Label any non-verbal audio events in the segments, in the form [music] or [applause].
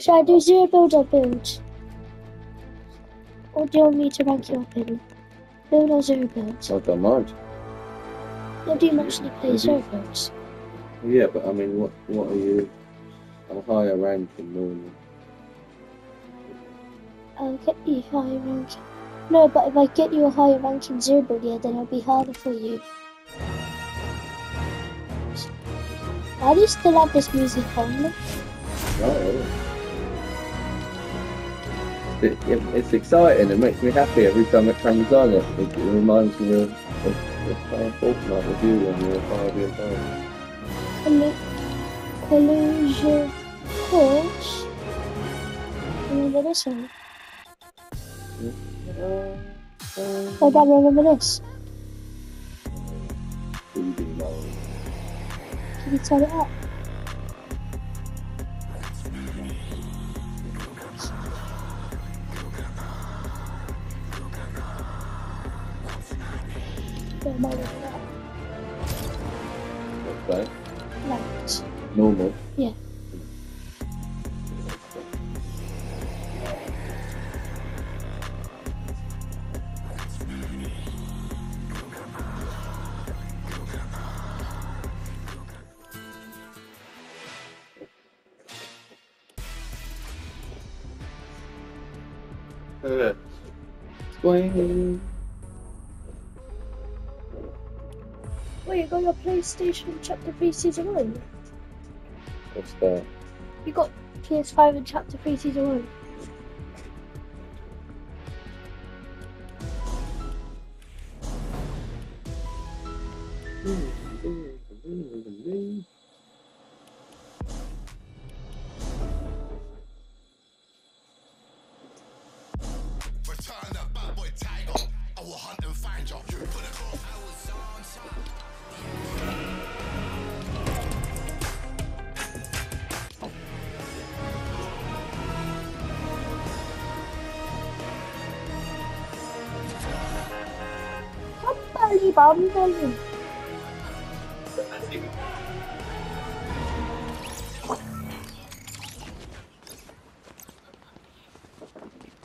Should I do zero build or build? Or do you want me to rank you up in build or zero build? I don't mind. Or do you mostly play zero builds? Yeah, but I mean, what what are you? A higher ranking normally. I'll get you higher ranking. No, but if I get you a higher ranking zero build, yeah, then it'll be harder for you. Why do you still have this music on? Oh. It, it, it's exciting. It makes me happy every time it comes on. It, it, reminds me of, of, of playing Fortnite with you when you were five years old. Collu- Collusion Course. Remember this one? Oh, Dad, remember this? Can you turn it up? Wait, you got your PlayStation Chapter 3 Season 1? What's that? You got PS5 and Chapter 3 Season 1? On top. Bumbly bumbly.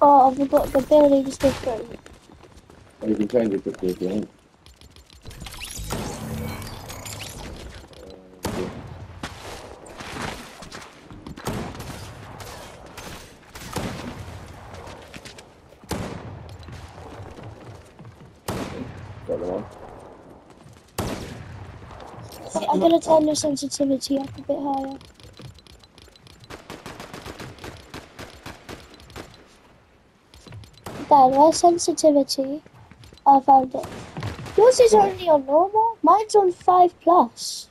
Oh, I forgot the building's You can you want. Got one. I'm gonna turn the sensitivity up a bit higher. Dad, where's sensitivity? I found it. Yours is only on normal. Mine's on five plus.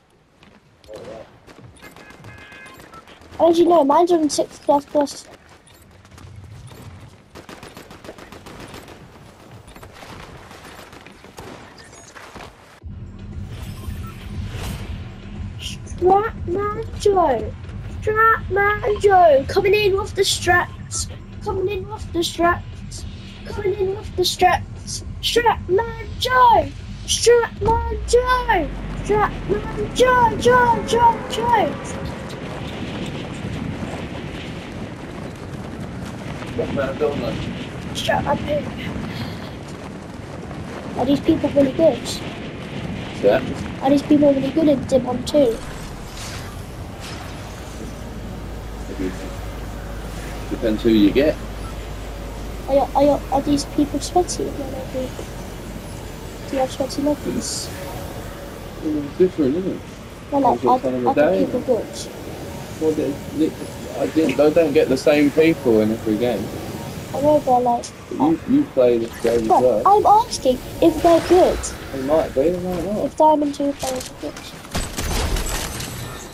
As you know, mine's on six plus plus. Strapman Joe. Strapman Joe. Coming in with the straps. Coming in with the straps. Coming in with the straps. Strapman Joe. Strapman Joe. Strapman Joe. Joe. Joe. Joe. Batman Donut. Strapman Joe. Are these people really good? Yeah. Are these people really good in Diamond 2? Depends who you get. Are, you, are, you, are these people sweaty? No, no, do, you have sweaty lobbies? Mm, it's different, isn't it? No, Depends what are, time the people good? Well, they, they, I didn't, they don't get the same people in every game. I know they're like. You, you play this game as well. I'm asking if they're good. They might be, they might not. If Diamond 2 players are good.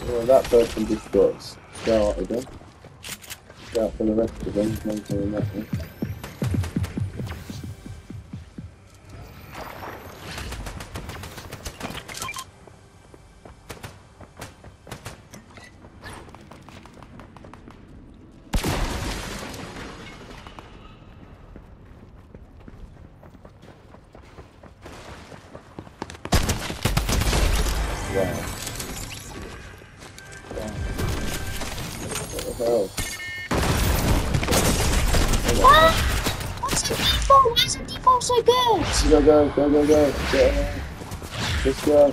Well, that person just got started. Shout for the rest of them, no doing that one. What? What's the default? Why is the default so good? Go, go, go, go, go. go. Just go.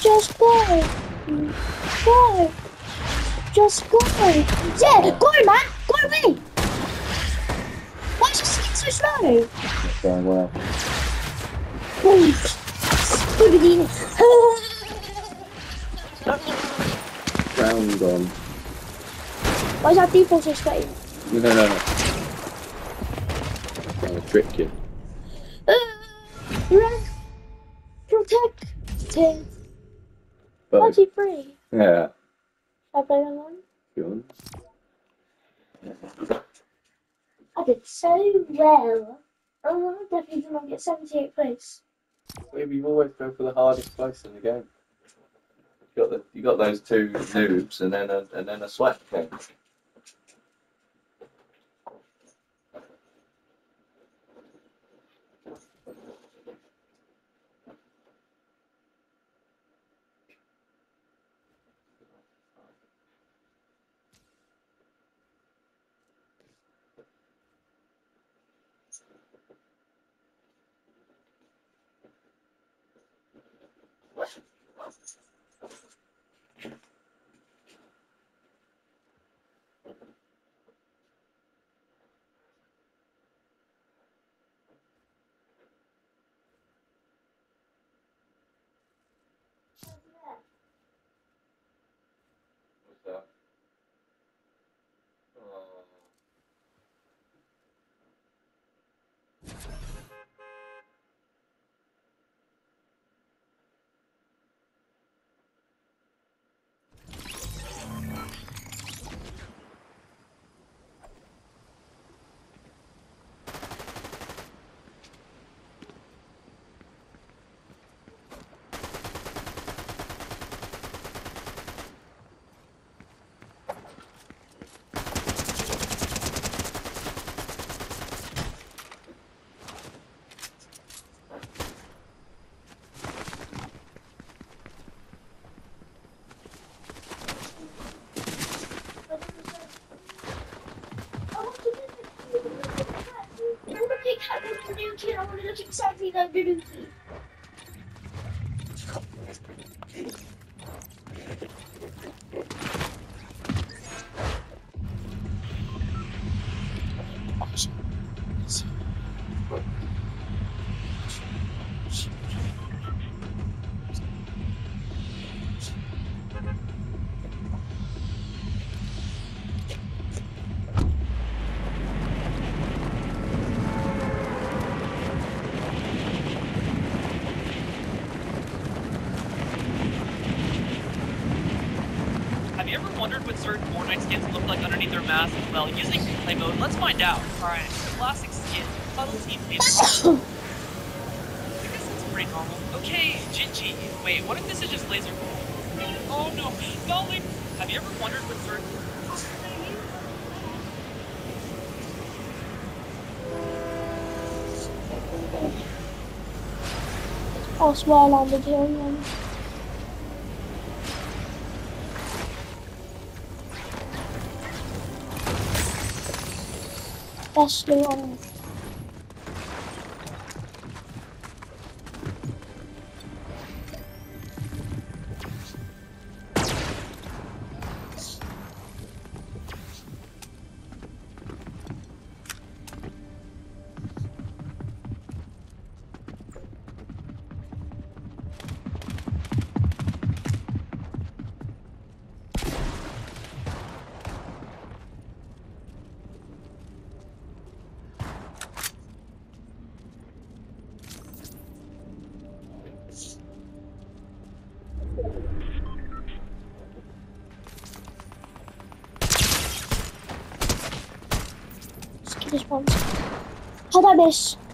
Just go. Go. Just go. Yeah, go, man. Go away. Why is your skin so slow? It's going well. Oh, Round on. Why is our default so sweaty? No, no, no. Trying to trick you. Uh, rank protected. But, 43. yeah. Shall I play that one? Go on. I did so well. Oh, I'm definitely gonna get 78 place. Maybe you always go for the hardest place in the game. You got the, you got those two noobs and then a and then a sweat king. I want to look exactly like the Nuki. Play mode, let's find out. Alright, classic skin, Puddle Team [coughs] Leader. I guess that's pretty normal. Okay, Gingy. Wait, what if this is just laser Oh no, Dolly! Have you ever wondered what certain... I swear I landed here 但是我们。da 5.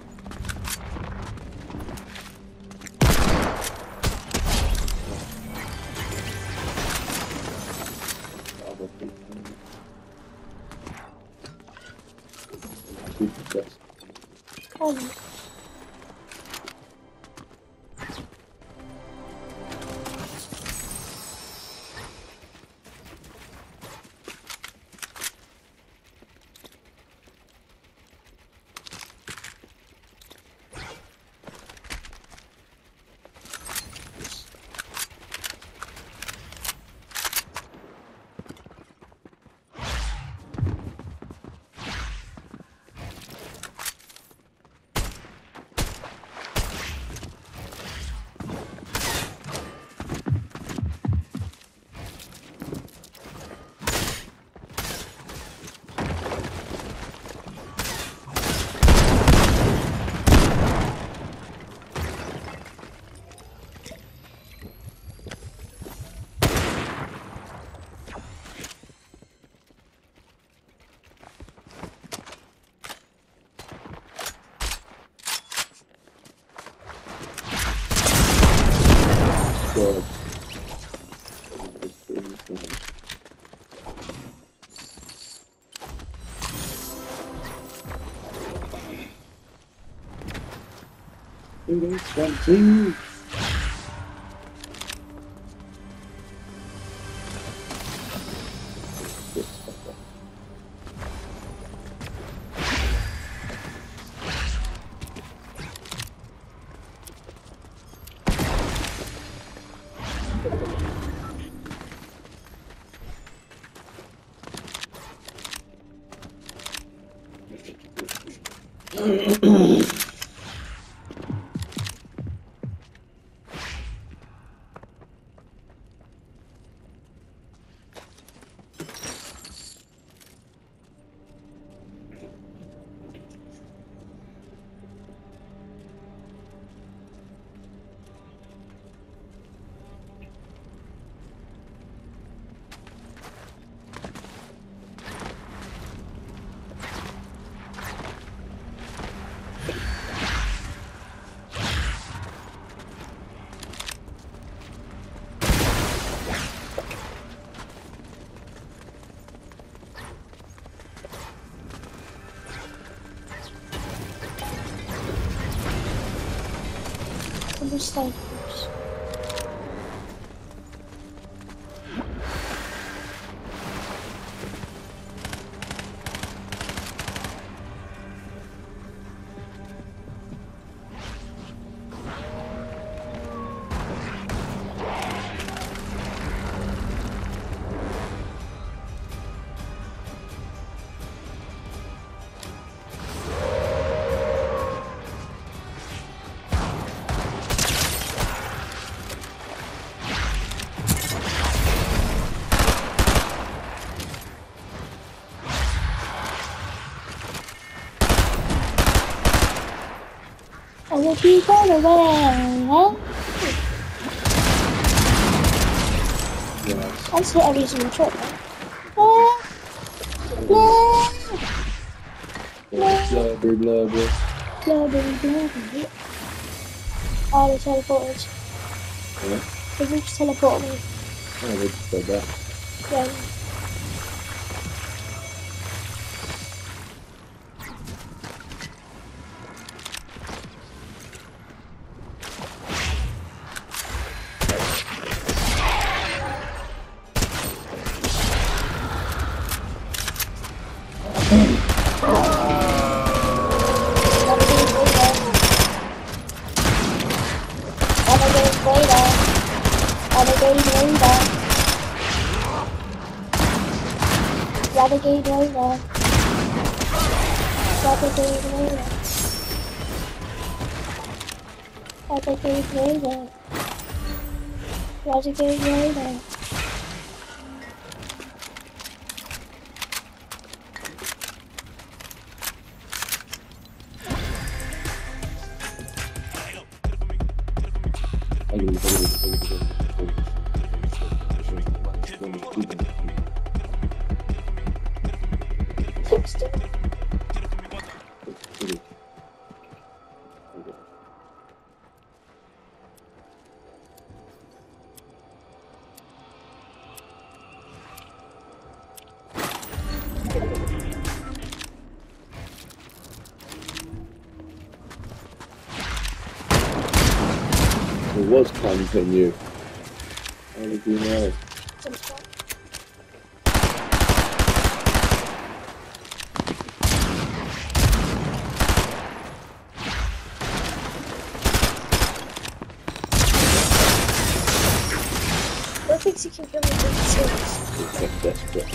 One, two. On the snipers. I will be gone away. Yes. I shot. Oh, no! Blur, blur, blur, blur. Blah, blah, blah, blah. Oh, they teleported. Yeah. They just teleported me. Oh, they said that. Yeah. não dá. Só que eu não dá. Só que eu não dá. Só que eu não dá. Continue. How did you know? Who thinks he can kill me with six? It's just desperate.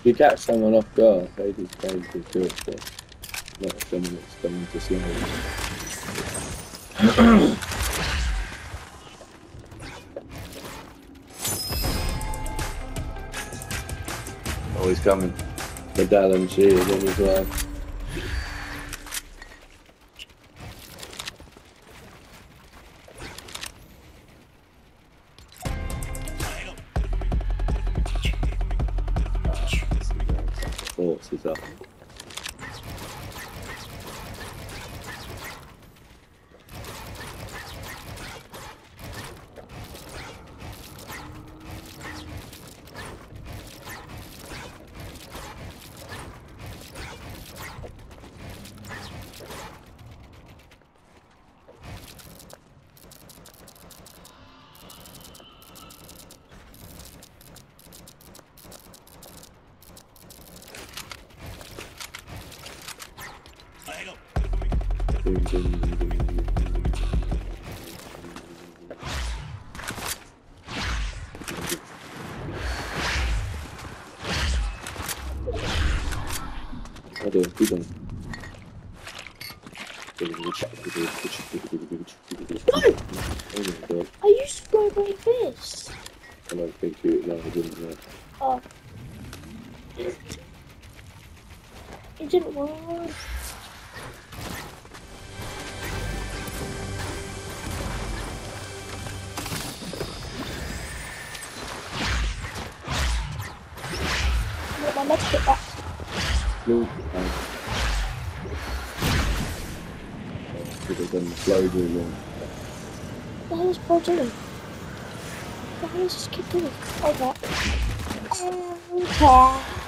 If you catch someone off guard, they just just do it not someone that's coming to see you. Oh, he's coming. Medallion shield on his way. God, I used to go like this. I don't think you, no, I didn't Get back. No, I should have done the slow doing What the hell is Paul doing? What the hell is this kid doing? Oh, that. Okay.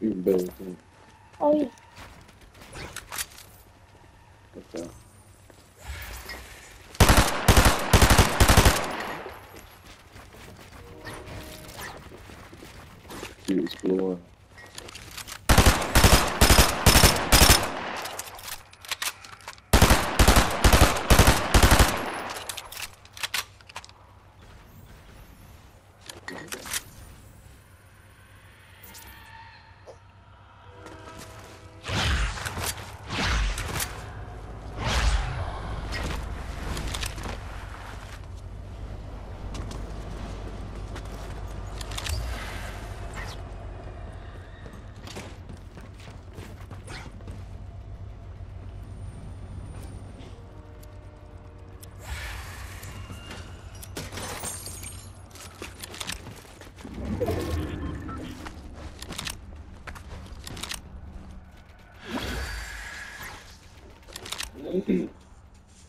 even better Oh, yeah. that. To explore.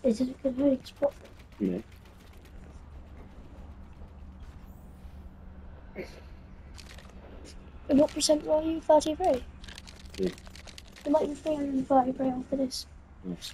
Is it a good hiding spot? Yeah. And what percent were you? 33? Yeah. There might be 333 after this. Nice.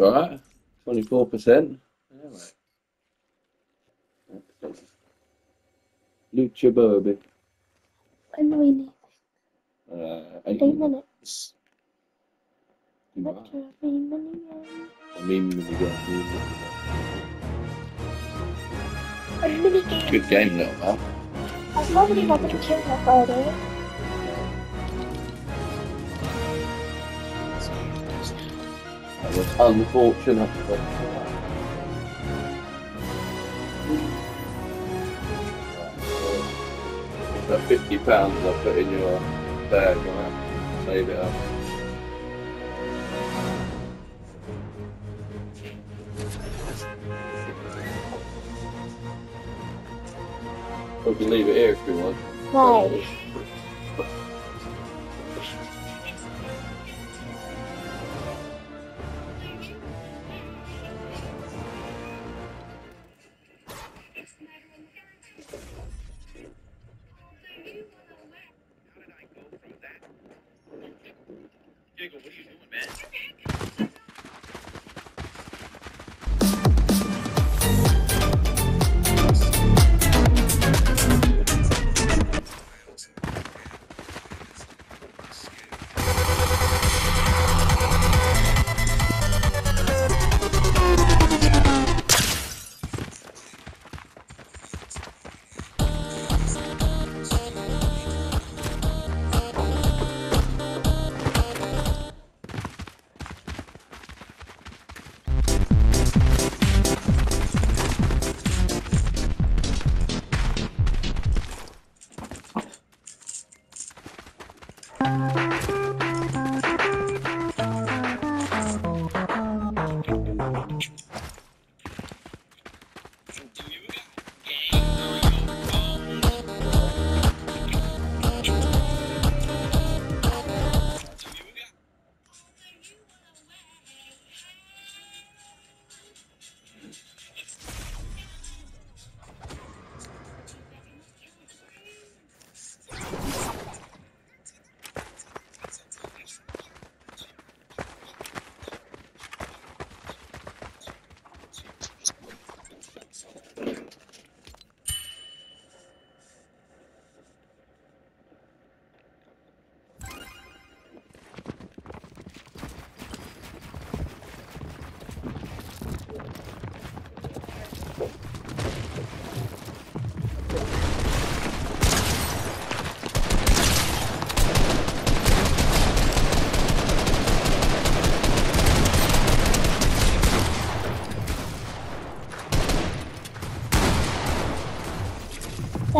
That's alright. 24%. Alright. Lucha Bourbon. When do we need? Uh, eight 8 minutes. Right. What I mean? Minutes? I mean, when you go, you go. A. Good game, little man. I can't believe I didn't kill that guy That was unfortunate. But, that fifty pounds I put in your bag, right? Save it up. We can leave it here if you want. No.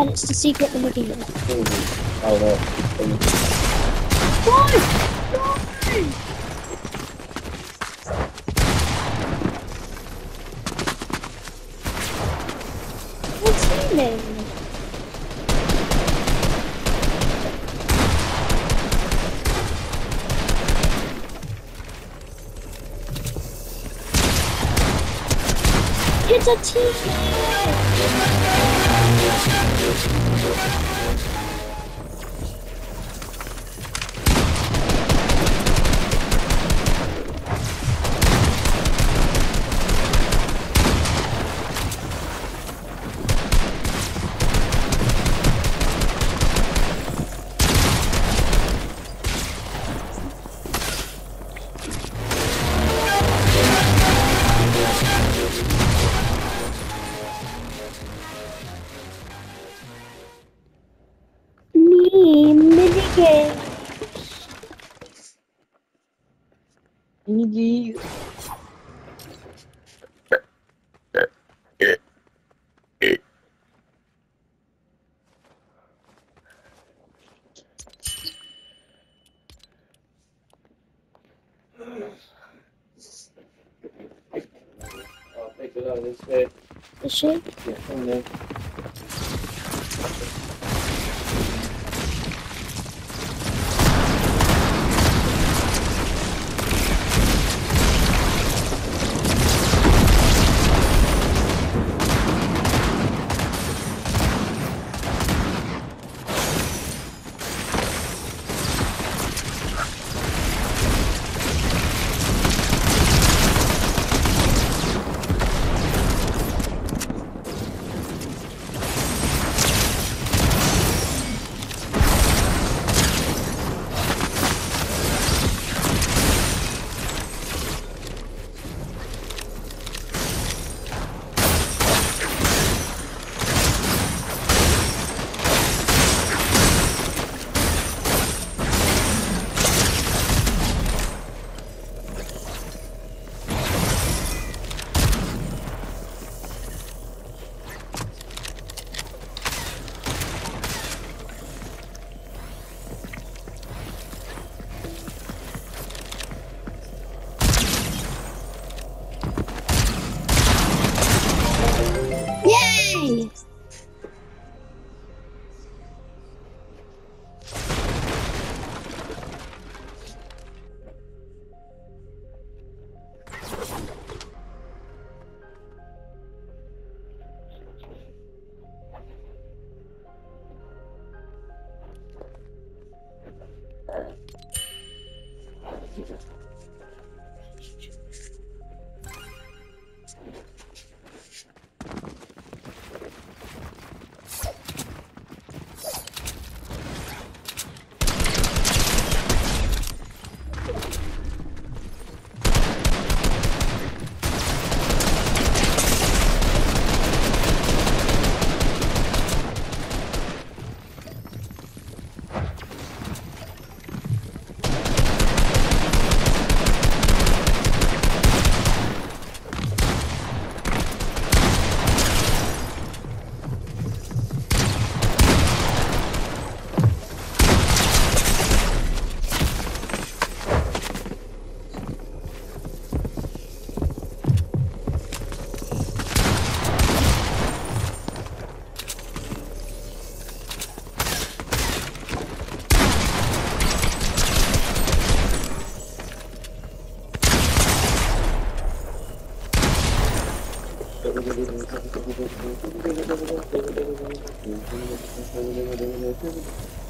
Then it's the secret number dealer. Oh no. Why? No! What's he name? It's a team! Thank you. I'll take a look at this bit. Is she? Yeah, Devolver, devolver, devolver.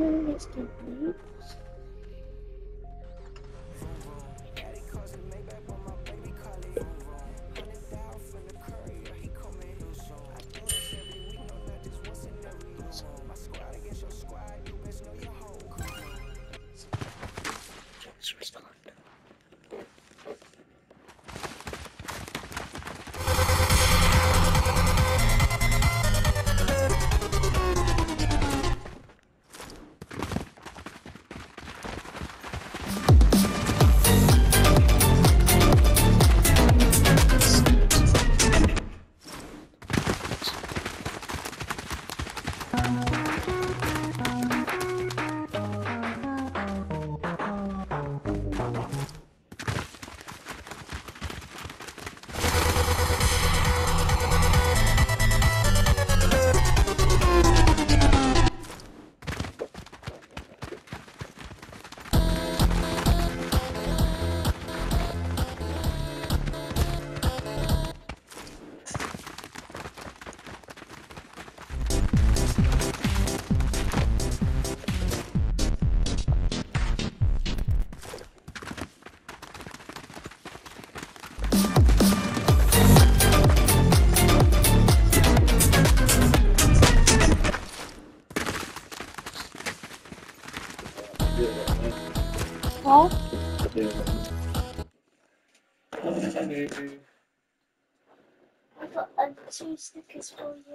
here. Let's get these. It's as.